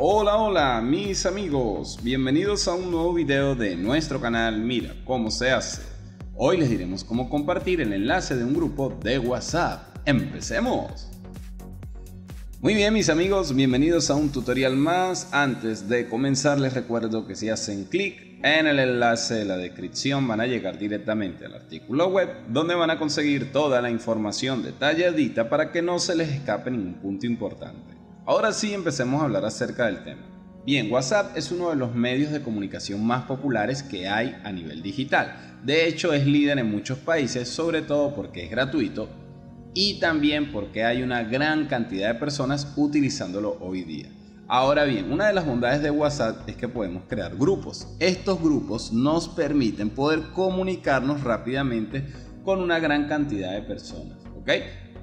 Hola, hola mis amigos, bienvenidos a un nuevo video de nuestro canal Mira cómo se hace. Hoy les diremos cómo compartir el enlace de un grupo de WhatsApp. ¡Empecemos! Muy bien mis amigos, bienvenidos a un tutorial más. Antes de comenzar les recuerdo que si hacen clic en el enlace de la descripción van a llegar directamente al artículo web donde van a conseguir toda la información detalladita para que no se les escape ningún punto importante. Ahora sí empecemos a hablar acerca del tema. Bien, WhatsApp es uno de los medios de comunicación más populares que hay a nivel digital. De hecho, es líder en muchos países, sobre todo porque es gratuito y también porque hay una gran cantidad de personas utilizándolo hoy día. Ahora bien, una de las bondades de WhatsApp es que podemos crear grupos. Estos grupos nos permiten poder comunicarnos rápidamente con una gran cantidad de personas.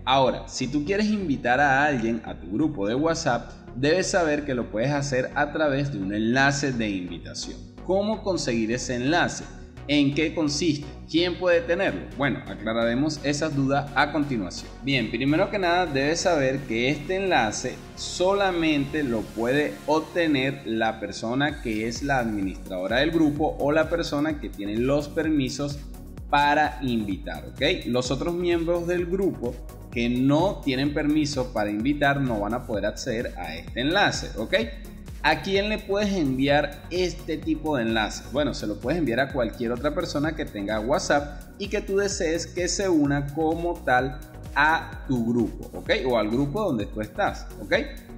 Ahora, si tú quieres invitar a alguien a tu grupo de WhatsApp, debes saber que lo puedes hacer a través de un enlace de invitación. ¿Cómo conseguir ese enlace? ¿En qué consiste? ¿Quién puede tenerlo? Bueno, aclararemos esas dudas a continuación. Bien, primero que nada debes saber que este enlace solamente lo puede obtener la persona que es la administradora del grupo o la persona que tiene los permisos para invitar, ¿ok? Los otros miembros del grupo que no tienen permiso para invitar no van a poder acceder a este enlace, ¿ok? ¿A quién le puedes enviar este tipo de enlace? Bueno, se lo puedes enviar a cualquier otra persona que tenga WhatsApp y que tú desees que se una como tal a tu grupo, ¿ok? O al grupo donde tú estás, ¿ok?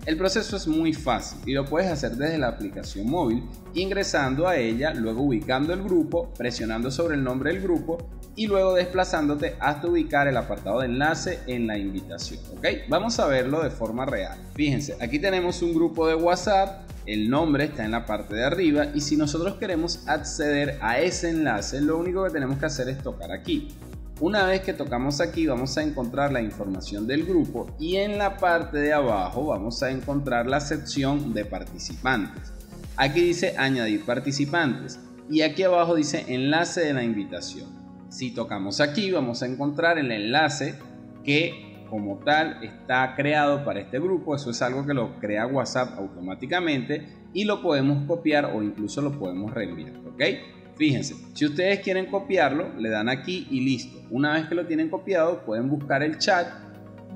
El proceso es muy fácil y lo puedes hacer desde la aplicación móvil, ingresando a ella, luego ubicando el grupo, presionando sobre el nombre del grupo y luego desplazándote hasta ubicar el apartado de enlace en la invitación, ¿ok? Vamos a verlo de forma real. Fíjense, aquí tenemos un grupo de WhatsApp, el nombre está en la parte de arriba y si nosotros queremos acceder a ese enlace, lo único que tenemos que hacer es tocar aquí. Una vez que tocamos aquí vamos a encontrar la información del grupo y en la parte de abajo vamos a encontrar la sección de participantes. Aquí dice añadir participantes y aquí abajo dice enlace de la invitación. Si tocamos aquí vamos a encontrar el enlace que como tal está creado para este grupo. Eso es algo que lo crea WhatsApp automáticamente y lo podemos copiar o incluso lo podemos reenviar. ¿ok? Fíjense, si ustedes quieren copiarlo, le dan aquí y listo. Una vez que lo tienen copiado, pueden buscar el chat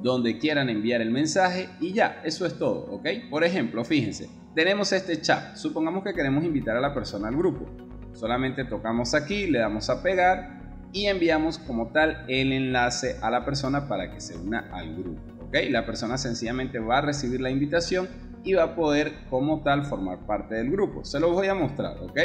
donde quieran enviar el mensaje y ya, eso es todo, ¿ok? Por ejemplo, fíjense, tenemos este chat. Supongamos que queremos invitar a la persona al grupo. Solamente tocamos aquí, le damos a pegar y enviamos como tal el enlace a la persona para que se una al grupo, ¿ok? La persona sencillamente va a recibir la invitación y va a poder como tal formar parte del grupo. Se lo voy a mostrar, ¿ok?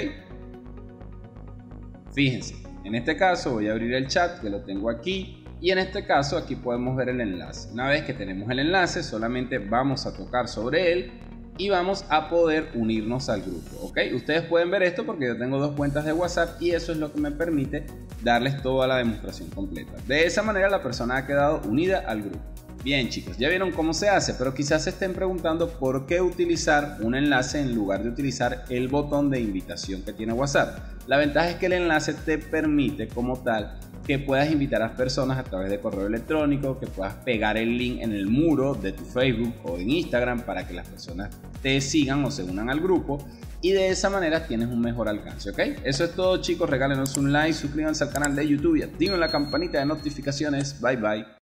Fíjense, en este caso voy a abrir el chat que lo tengo aquí y en este caso aquí podemos ver el enlace. Una vez que tenemos el enlace solamente vamos a tocar sobre él y vamos a poder unirnos al grupo, ¿ok? Ustedes pueden ver esto porque yo tengo dos cuentas de WhatsApp y eso es lo que me permite darles toda la demostración completa. De esa manera la persona ha quedado unida al grupo. Bien chicos, ya vieron cómo se hace, pero quizás se estén preguntando por qué utilizar un enlace en lugar de utilizar el botón de invitación que tiene WhatsApp. La ventaja es que el enlace te permite como tal que puedas invitar a personas a través de correo electrónico, que puedas pegar el link en el muro de tu Facebook o en Instagram para que las personas te sigan o se unan al grupo y de esa manera tienes un mejor alcance, ¿ok? Eso es todo chicos, regálenos un like, suscríbanse al canal de YouTube y activen la campanita de notificaciones. Bye bye.